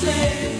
slave.